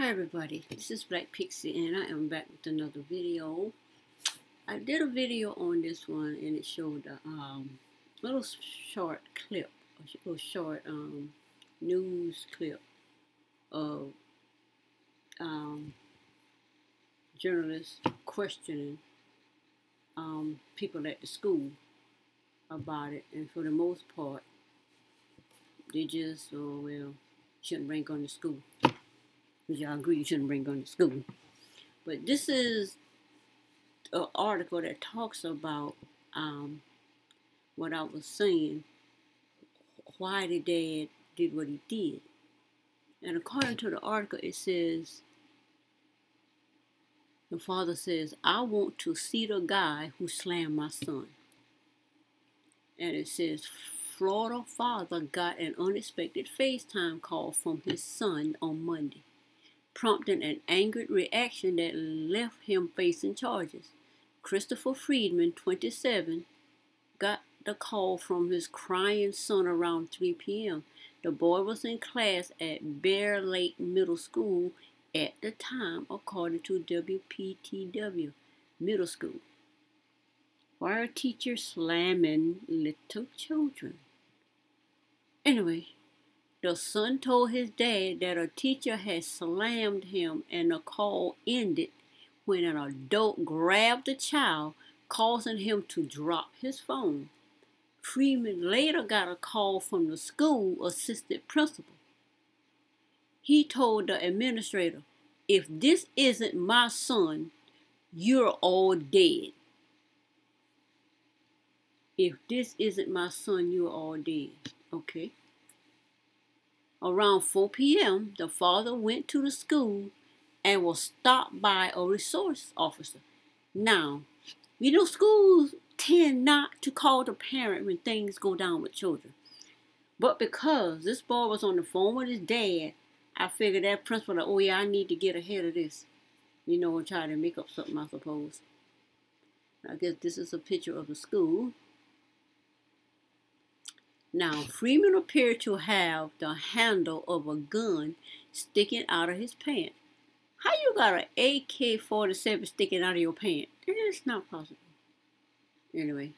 Hi everybody, this is Blac Pixi and I am back with another video. I did a video on this one and it showed a um, little short clip, a little short um, news clip of um, journalists questioning um, people at the school about it. And for the most part they just, oh well, shouldn't bring gun to school because y'all agree you shouldn't bring guns to school. But this is an article that talks about um, what I was saying, why the dad did what he did. And according to the article, it says, the father says, I want to see the guy who slammed my son. And it says, Florida father got an unexpected FaceTime call from his son on Monday prompting an angered reaction that left him facing charges. Christopher Freeman, 27, got the call from his crying son around 3 p.m. The boy was in class at Bear Lake Middle School at the time, according to WPTW Middle School. Why are teachers slamming little children? Anyway, the son told his dad that a teacher had slammed him and the call ended when an adult grabbed the child, causing him to drop his phone. Freeman later got a call from the school assistant principal. He told the administrator, if this isn't my son, you're all dead. If this isn't my son, you're all dead. Okay. Around 4 p.m., the father went to the school and was stopped by a resource officer. Now, you know, schools tend not to call the parent when things go down with children. But because this boy was on the phone with his dad, I figured that principal, like, oh yeah, I need to get ahead of this. You know, and try to make up something, I suppose. I guess this is a picture of the school. Now, Freeman appeared to have the handle of a gun sticking out of his pants. How you got an AK-47 sticking out of your pants? It's not possible. Anyway,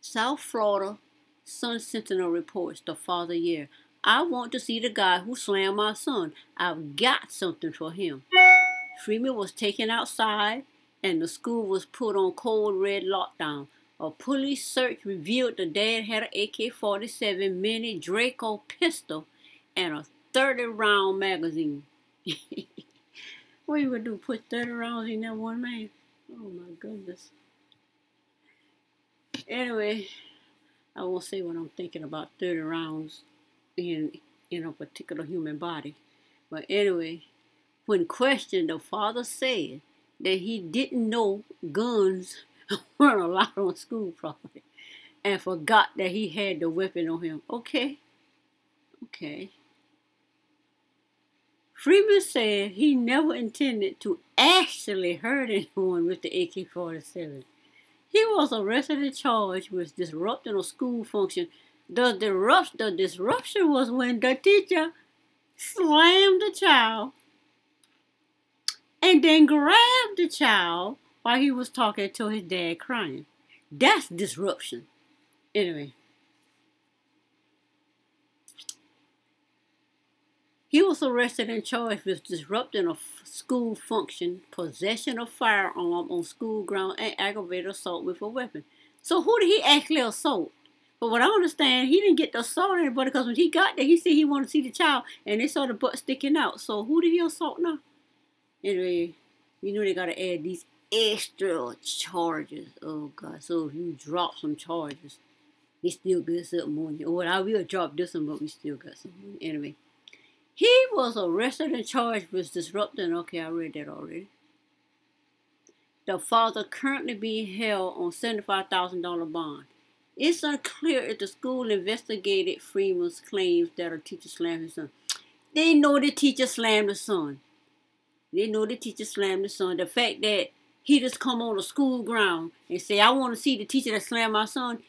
South Florida Sun Sentinel reports the father year. I want to see the guy who slammed my son. I've got something for him. Freeman was taken outside and the school was put on code red lockdown. A police search revealed the dad had an AK-47 mini Draco pistol and a 30-round magazine. what you gonna do? Put 30 rounds in that one man? Oh my goodness. Anyway, I won't say what I'm thinking about 30 rounds in in a particular human body. But anyway, when questioned, the father said that he didn't know guns weren't allowed on school property and forgot that he had the weapon on him. Okay. Okay. Freeman said he never intended to actually hurt anyone with the AK 47. He was arrested and charged with disrupting a school function. The, disrupt, the disruption was when the teacher slammed the child and then grabbed the child while he was talking to his dad crying. That's disruption. Anyway. He was arrested and charged with disrupting a school function, possession of firearm on school ground, and aggravated assault with a weapon. So who did he actually assault? But what I understand, he didn't get to assault anybody because when he got there, he said he wanted to see the child, and they saw the butt sticking out. So who did he assault now? Anyway, you know they got to add these extra charges. Oh God! So if you drop some charges, we still get some money. Well, I will drop this one, but we still got some money anyway. He was arrested and charged with disrupting. Okay, I read that already. The father currently being held on seventy-five thousand dollar bond. It's unclear if the school investigated Freeman's claims that a teacher slammed his son. They know the teacher slammed the son. They know the teacher slammed the son. The fact that he just come on the school ground and say, I want to see the teacher that slammed my son.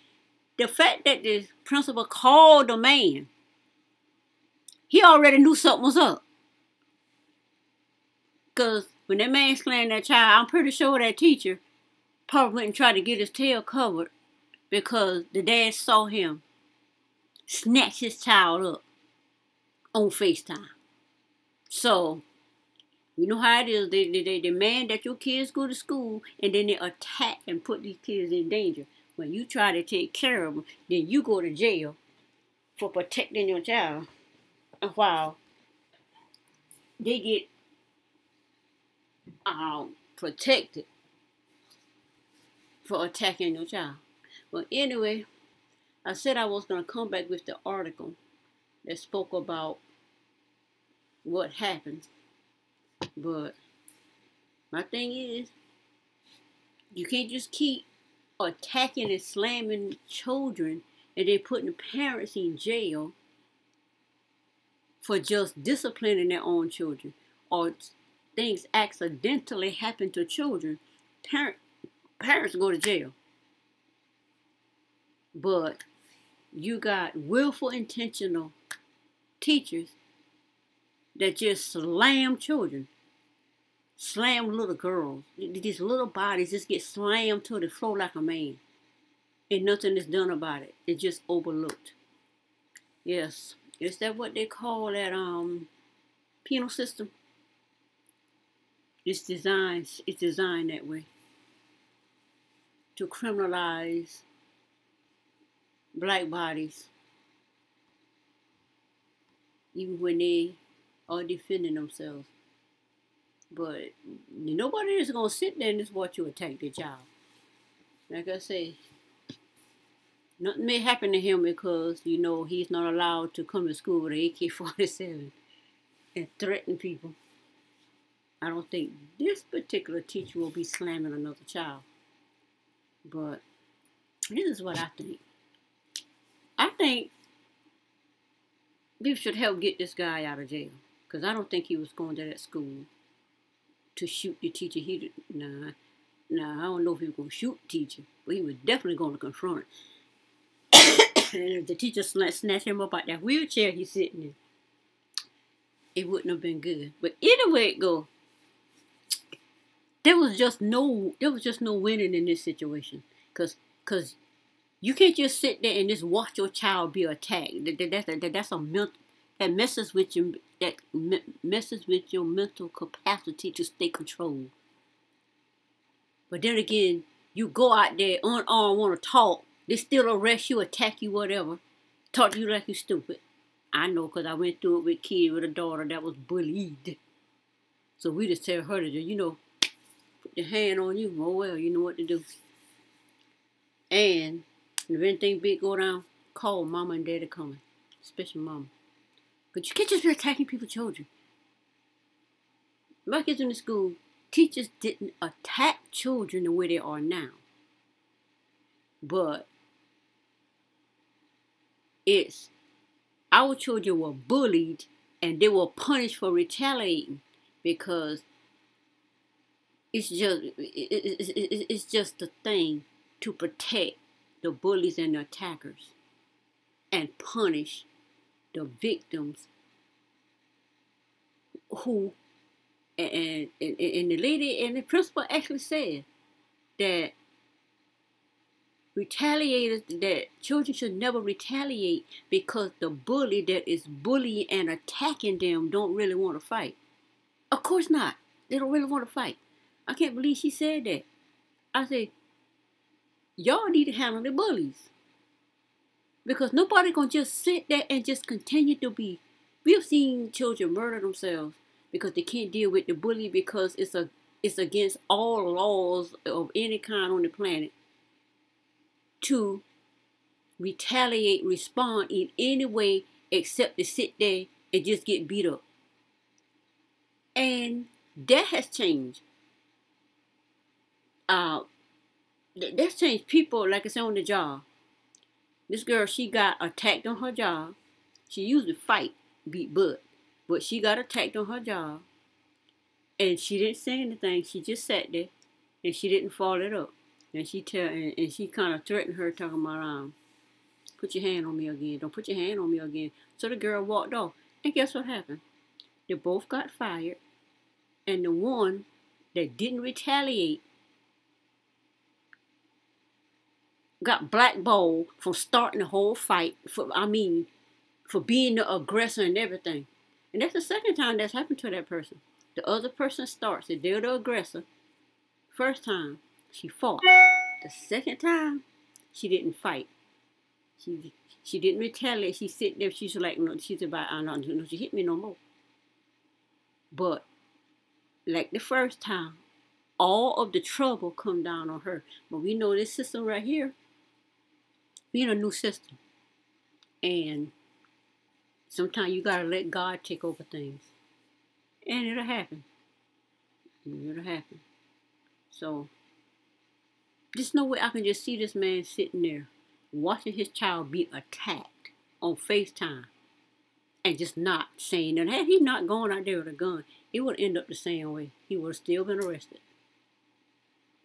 The fact that the principal called the man, he already knew something was up. Because when that man slammed that child, I'm pretty sure that teacher probably went and tried to get his tail covered because the dad saw him snatch his child up on FaceTime. So, you know how it is. They, they, they demand that your kids go to school and then they attack and put these kids in danger. When you try to take care of them, then you go to jail for protecting your child. And While they get um, protected for attacking your child. Well, anyway, I said I was going to come back with the article that spoke about what happened. But my thing is, you can't just keep attacking and slamming children and then putting parents in jail for just disciplining their own children or things accidentally happen to children. Parent, parents go to jail. But you got willful, intentional teachers that just slam children, slam little girls. These little bodies just get slammed to the floor like a man. And nothing is done about it. It's just overlooked. Yes. Is that what they call that um penal system? It's designed it's designed that way. To criminalize black bodies even when they are defending themselves. But nobody is gonna sit there and just watch you attack the child. Like I say, nothing may happen to him because you know he's not allowed to come to school with an AK-47 and threaten people. I don't think this particular teacher will be slamming another child. But this is what I think. I think people should help get this guy out of jail. Because I don't think he was going to that school to shoot the teacher. He did, nah, nah, I don't know if he was going to shoot the teacher, but he was definitely going to confront and if the teacher snatched him up out that wheelchair he's sitting in, it wouldn't have been good. But either way it go, there was just no, there was just no winning in this situation. Cause, cause you can't just sit there and just watch your child be attacked. That, that, that, that's a mental that messes with your that messes with your mental capacity to stay controlled. But then again, you go out there unarmed, want to talk, they still arrest you, attack you, whatever, talk to you like you stupid. I know because I went through it with kid with a daughter that was bullied. So we just tell her to, you know, put your hand on you. Oh well, you know what to do. And if anything big go down, call mama and daddy coming, especially mama. But you can't just be attacking people's children. My kids in the school, teachers didn't attack children the way they are now. But it's our children were bullied and they were punished for retaliating because it's just it's just a thing to protect the bullies and the attackers and punish the victims who and, and, and the lady and the principal actually said that retaliators that children should never retaliate because the bully that is bullying and attacking them don't really want to fight. Of course not. They don't really want to fight. I can't believe she said that. I said, y'all need to handle the bullies. Because nobody gonna just sit there and just continue to be. We've seen children murder themselves because they can't deal with the bully because it's a it's against all laws of any kind on the planet to retaliate, respond in any way except to sit there and just get beat up. And that has changed. Uh, that's changed people, like I said, on the job. This girl, she got attacked on her job. She used to fight, beat butt, but she got attacked on her job. And she didn't say anything. She just sat there, and she didn't follow it up. And she tell, and, and she kind of threatened her, talking about, um, put your hand on me again. Don't put your hand on me again. So the girl walked off. And guess what happened? They both got fired. And the one that didn't retaliate got blackballed from starting the whole fight. For I mean, for being the aggressor and everything. And that's the second time that's happened to that person. The other person starts it. They're the aggressor. First time, she fought. The second time, she didn't fight. She she didn't retaliate. She sit there. She's like, no, she's about, I don't know, she hit me no more. But like the first time, all of the trouble come down on her. But we know this system right here, being a new system. And sometimes you gotta let God take over things. And it'll happen. It'll happen. So just no way I can just see this man sitting there watching his child be attacked on FaceTime and just not saying that. Had he not gone out there with a gun, it would end up the same way. He would have still been arrested.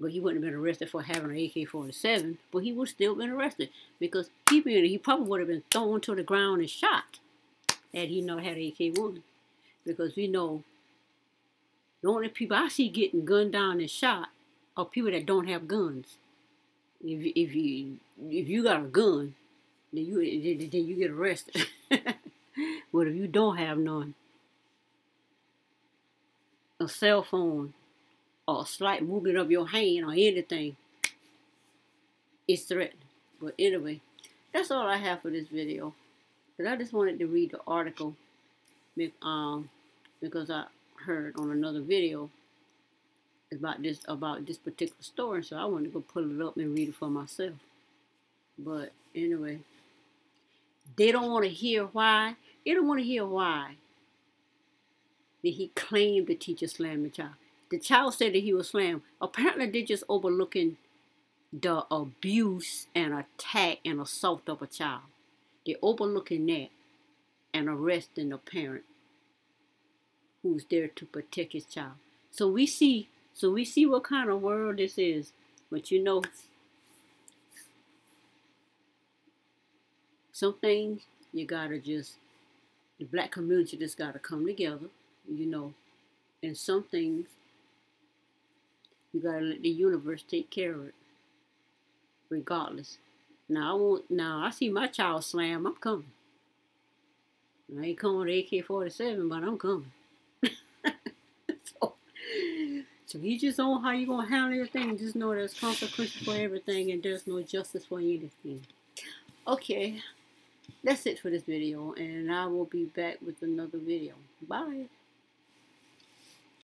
But he wouldn't have been arrested for having an AK-47, but he would have still been arrested because he been, he probably would have been thrown to the ground and shot had he not had an AK-1. Because we know the only people I see getting gunned down and shot are people that don't have guns. If if you if you got a gun, then you then you get arrested. but if you don't have none, a cell phone or a slight movement of your hand or anything, it's threatened. But anyway, that's all I have for this video. But I just wanted to read the article um, because I heard on another video about this about this particular story, so I wanted to go pull it up and read it for myself. But anyway, they don't want to hear why. They don't want to hear why that he claimed the teacher slammed the child. The child said that he was slammed. Apparently, they're just overlooking the abuse and attack and assault of a child. They're overlooking that and arresting a parent who's there to protect his child. So we see so we see what kind of world this is. But you know, some things you gotta just, the black community just gotta come together, you know. And some things you gotta let the universe take care of it, regardless. Now I won't. Now I see my child slam. I'm coming. I ain't coming with AK-47, but I'm coming. So you just know how you're going to handle everything. Just know there's consequences for everything and there's no justice for anything. Okay, that's it for this video. And I will be back with another video. Bye.